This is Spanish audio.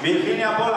Virginia Pola.